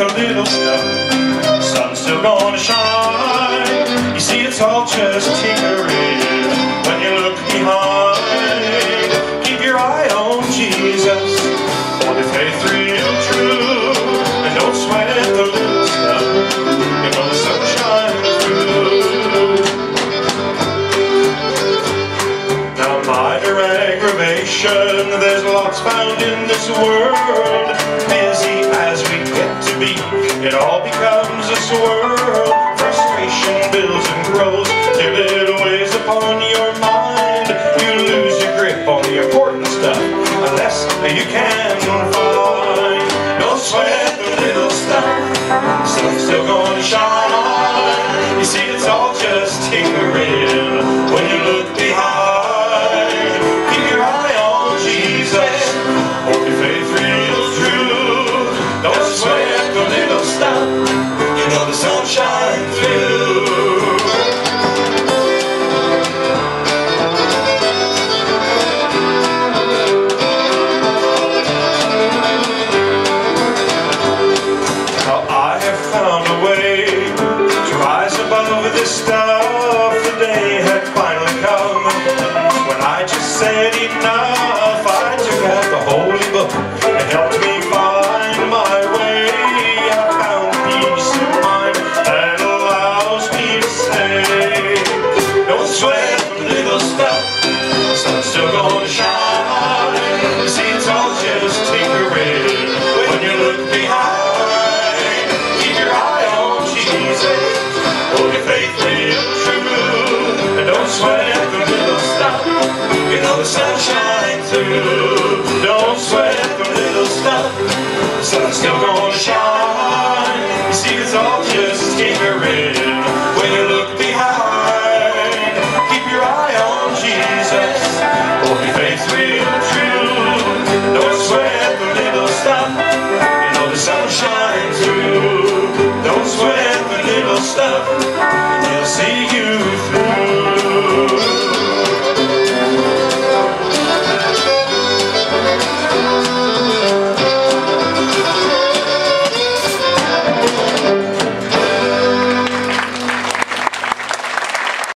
a little snow. Sun's still gonna shine. You see, it's all just tinkering when you look behind. Keep your eye on Jesus, for the faith real true. And don't sweat the little snow. You know the sunshine is through. Now, minor aggravation, there's lots found in this world. Busy as we it all becomes a swirl. Frustration builds and grows till it weighs upon your mind. You lose your grip on the important stuff unless you can find. Don't sweat the little stuff, stuff's still gonna shine. On. You see, it's all just tinkering stuff. The day had finally come when I just said enough. I took out the holy book and helped me find my way. I found peace of mind that allows me to say, Don't sweat the little stuff, sun's still gonna shine. The sun shines through. Don't sweat the little stuff, the sun's still gonna shine.